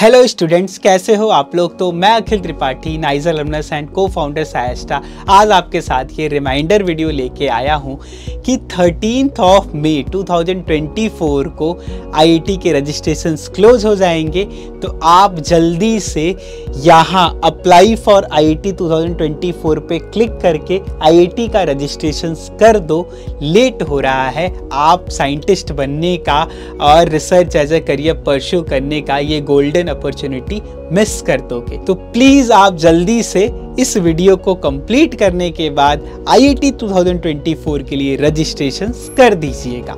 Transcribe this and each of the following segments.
Hello students कैसे हो आप लोग? तो मैं Akhil Tripathi IISER alumnus and co founder सायस्टा आज आपके साथ ये रिमाइंडर वीडियो लेके आया हूँ कि थर्टीन ऑफ़ मई 2024 को आईआईटी के रजिस्ट्रेशन क्लोज हो जाएँगे। तो आप जल्दी से यहाँ अप्लाई फॉर आईआईटी 2024 पे क्लिक करके आईआईटी का रजिस्ट्रेशन कर दो। लेट हो रहा है। आप साइंटिस्ट बनने का और research as a career pursue करने का ये गोल्डन अपॉर्चुनिटी मिस कर दोगे तो प्लीज़ आप जल्दी से इस वीडियो को कंप्लीट करने के बाद आईआईटी 2024 के लिए रजिस्ट्रेशन कर दीजिएगा।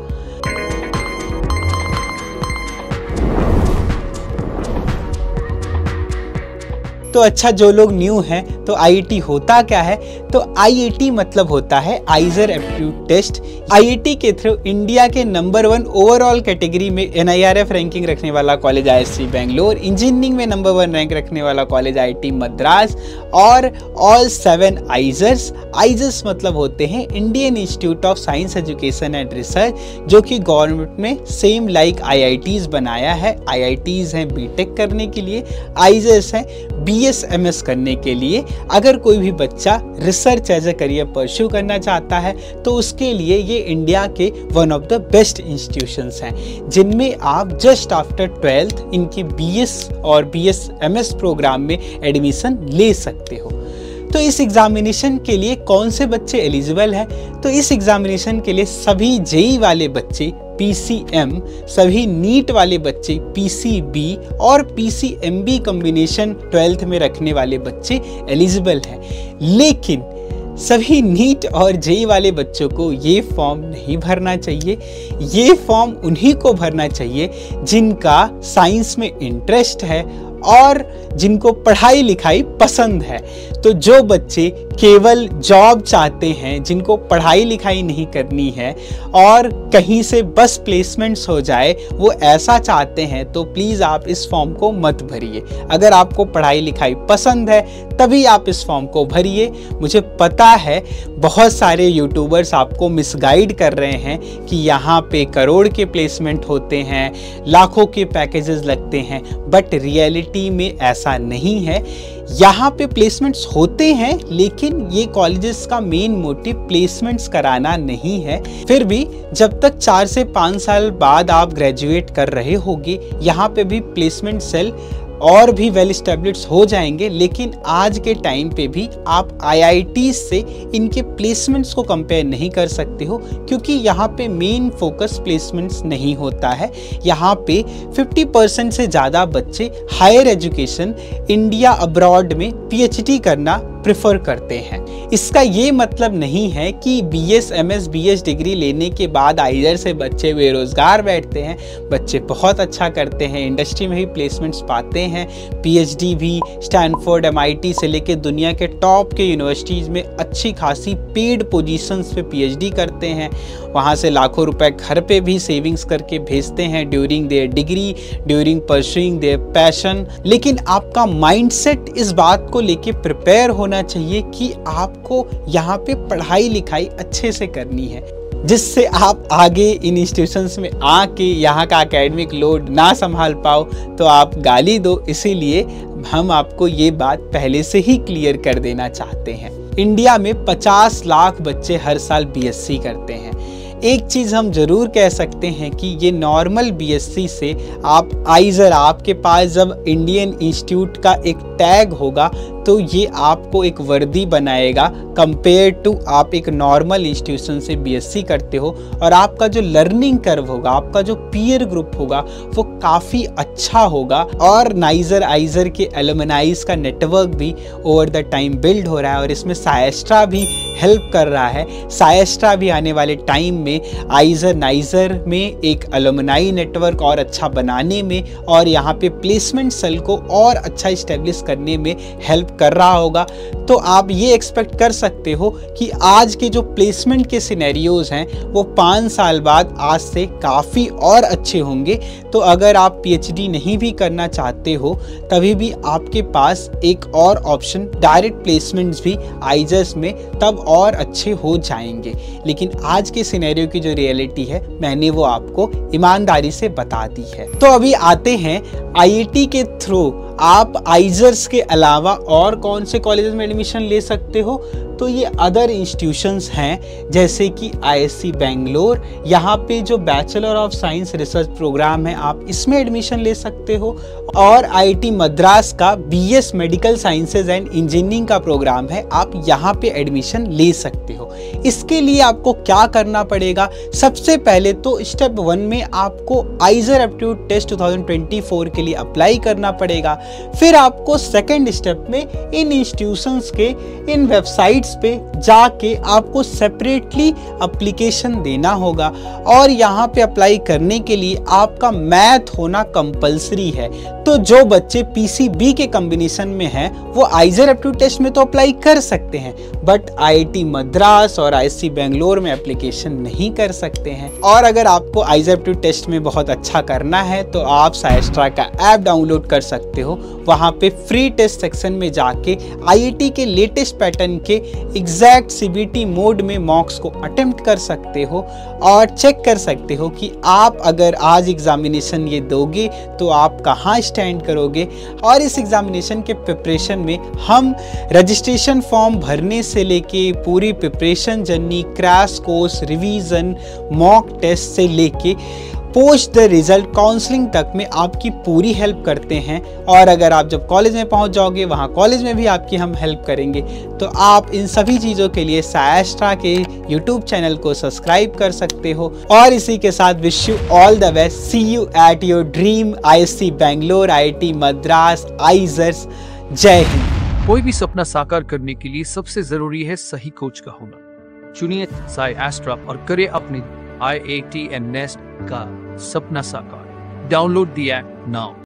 तो अच्छा जो लोग न्यू हैं तो आईआईटी होता क्या है? तो आईआईटी मतलब होता है आइजर एप्टीट्यूड टेस्ट आईआईटी के थ्रू इंडिया के नंबर वन ओवरऑल कैटेगरी में एनआईआरएफ रैंकिंग रखने वाला कॉलेज आईएससी बेंगलोर इंजीनियरिंग में नंबर वन रैंक रखने वाला कॉलेज आईआईटी मद्रास और ऑल सेवन आइजर्स आइजर्स मतलब होते हैं Indian institute of science education and research जो कि गवर्नमेंट में सेम लाइक आईआईटीज बनाया है। आईआईटीज हैं बीटेक करने के लिए आइजर्स हैं बीएसएमएस करने के लिए। अगर कोई भी बच्चा research as a career pursue करना चाहता है तो उसके लिए ये इंडिया के one of the best institution हैं, जिनमें आप जस्ट आफ्टर ट्वेल्थ इनकी बीएस और बी एस प्रोग्राम में एडमिशन ले सकते हो। तो इस एग्जामिनेशन के लिए कौन से बच्चे एलिजिबल हैं? तो इस एग्जामिनेशन के लिए सभी जेई वाले बच्चे पीसीएम सभी नीट वाले बच्चे पीसीबी और पीसीएमबी कॉम्बिनेशन ट्वेल्थ में रखने वाले बच्चे एलिजिबल हैं। लेकिन सभी नीट और जेई वाले बच्चों को ये फॉर्म नहीं भरना चाहिए। ये फॉर्म उन्हीं को भरना चाहिए जिनका साइंस में इंटरेस्ट है और जिनको पढ़ाई लिखाई पसंद है। तो जो बच्चे केवल जॉब चाहते हैं, जिनको पढ़ाई लिखाई नहीं करनी है और कहीं से बस प्लेसमेंट्स हो जाए, वो ऐसा चाहते हैं तो प्लीज़ आप इस फॉर्म को मत भरिए। अगर आपको पढ़ाई लिखाई पसंद है, तभी आप इस फॉर्म को भरिए। मुझे पता है बहुत सारे यूट्यूबर्स आपको मिसगाइड कर रहे हैं कि यहाँ पे करोड़ के प्लेसमेंट होते हैं, लाखों के पैकेजेस लगते हैं बट रियलिटी में ऐसा नहीं है। यहाँ पे प्लेसमेंट्स होते हैं, लेकिन ये कॉलेजेस का मेन मोटिव प्लेसमेंट्स कराना नहीं है। फिर भी जब तक चार से पाँच साल बाद आप ग्रेजुएट कर रहे होगे, यहाँ पे भी प्लेसमेंट सेल और भी वेल स्टेब्लिश हो जाएँगे, लेकिन आज के टाइम पे भी आप आईआईटी से इनके प्लेसमेंट्स को कंपेयर नहीं कर सकते हो, क्योंकि यहाँ पे मेन फोकस प्लेसमेंट्स नहीं होता है। यहाँ पे 50 परसेंट से ज़्यादा बच्चे हायर एजुकेशन इंडिया अब्रॉड में पीएचडी करना प्रेफर करते हैं। इसका ये मतलब नहीं है कि B S M S B S degree लेने के बाद आइजर से बच्चे बेरोज़गार बैठते हैं, बच्चे बहुत अच्छा करते हैं इंडस्ट्री में भी प्लेसमेंट्स पाते हैं पीएचडी भी स्टैनफोर्ड एमआईटी से लेकर दुनिया के टॉप के यूनिवर्सिटीज़ में अच्छी खासी पेड पोजीशंस पे पीएचडी करते हैं। वहाँ से लाखों रुपए घर पे भी सेविंग्स करके भेजते हैं during their degree during pursuing their passion लेकिन आपका माइंडसेट इस बात को लेके प्रिपेयर होना चाहिए कि आपको यहाँ पे पढ़ाई लिखाई अच्छे से करनी है, जिससे आप आगे इन इंस्टीट्यूशंस में आके यहाँ का एकेडमिक लोड ना संभाल पाओ तो आप गाली दो। इसीलिए हम आपको ये बात पहले से ही क्लियर कर देना चाहते हैं। इंडिया में 50 लाख बच्चे हर साल बीएससी करते हैं। एक चीज़ हम ज़रूर कह सकते हैं कि ये नॉर्मल बीएससी से आप आइजर आपके पास जब इंडियन इंस्टीट्यूट का एक टैग होगा तो ये आपको एक वर्दी बनाएगा कंपेयर टू आप एक नॉर्मल इंस्टीट्यूशन से बीएससी करते हो और आपका जो लर्निंग कर्व होगा, आपका जो पीयर ग्रुप होगा, वो काफ़ी अच्छा होगा और नाइजर आइजर के एलमनाइज का नेटवर्क भी ओवर द टाइम बिल्ड हो रहा है और इसमें साइस्ट्रा भी हेल्प कर रहा है। साइस्ट्रा भी आने वाले टाइम में आइजर नाइजर में एक अलमनाई नेटवर्क और अच्छा बनाने में और यहाँ पे प्लेसमेंट सेल को और अच्छा इस्टेब्लिश करने में हेल्प कर रहा होगा तो आप ये एक्सपेक्ट कर सकते हो कि आज के जो प्लेसमेंट के सिनेरियोज हैं, वो पाँच साल बाद आज से काफ़ी और अच्छे होंगे। तो अगर आप पीएचडी नहीं भी करना चाहते हो, तभी भी आपके पास एक और ऑप्शन डायरेक्ट प्लेसमेंट्स भी आइजर्स में तब और अच्छे हो जाएँगे। लेकिन आज के सिनेरियो की जो रियलिटी है, मैंने वो आपको ईमानदारी से बता दी है। तो अभी आते हैं आईआईटी के थ्रू आप आइजर्स के अलावा और कौन से कॉलेजेस में एडमिशन ले सकते हो? तो ये अदर इंस्टीट्यूशंस हैं, जैसे कि आईएससी बेंगलोर यहाँ पे जो bachelor of science research program है, आप इसमें एडमिशन ले सकते हो। और आईआईटी मद्रास का BS medical sciences and engineering का प्रोग्राम है, आप यहाँ पे एडमिशन ले सकते हो। इसके लिए आपको क्या करना पड़ेगा? सबसे पहले तो स्टेप वन में आपको आइजर एप्टीट्यूड टेस्ट 2024 के लिए अप्लाई करना पड़ेगा। फिर आपको सेकेंड स्टेप में इन इंस्टीट्यूशंस के, इन वेबसाइट्स पे जाके आपको सेपरेटली अप्लीकेशन देना होगा। और यहाँ पे अप्लाई करने के लिए आपका मैथ होना कंपलसरी है। तो जो बच्चे पीसीबी के कम्बिनेशन में हैं, वो आइजर एप्टीट्यूड टेस्ट में तो अप्लाई कर सकते हैं। बट आईआईटी मद्रास और आईएससी बेंगलोर में एप्लीकेशन नहीं कर सकते हैं। और अगर आपको एप्टीट्यूड टेस्ट में बहुत अच्छा करना है तो आप साइस्ट्रा का ऐप डाउनलोड कर सकते हो। वहाँ पे फ्री टेस्ट सेक्शन में जाके आईआईटी के लेटेस्ट पैटर्न के एग्जैक्ट सीबीटी मोड में मॉक्स को अटेम्प्ट कर सकते हो और चेक कर सकते हो कि आप अगर आज एग्जामिनेशन ये दोगे तो आप कहाँ स्टैंड करोगे। और इस एग्जामिनेशन के प्रिपरेशन में हम रजिस्ट्रेशन फॉर्म भरने से लेके पूरी preparation journey crash course revision mock test से लेके पोस्ट द रिज़ल्ट काउंसलिंग तक में आपकी पूरी हेल्प करते हैं। और अगर आप जब कॉलेज में पहुँच जाओगे, वहाँ कॉलेज में भी आपकी हम हेल्प करेंगे। तो आप इन सभी चीज़ों के लिए सायस्ट्रा के यूट्यूब चैनल को सब्सक्राइब कर सकते हो। और इसी के साथ wish you all the best see you at your dream I C Bangalore I Madras IISERs जय हिंद। कोई भी सपना साकार करने के लिए सबसे ज़रूरी है सही कोच का होना। चुनिए साई एस्ट्रा और करे अपनी I A T and NEST का सपना साकार। डाउनलोड दिया नाउ